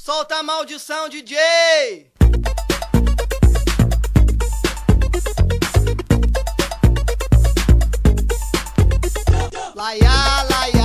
Solta a maldição, DJ! Laia, laia,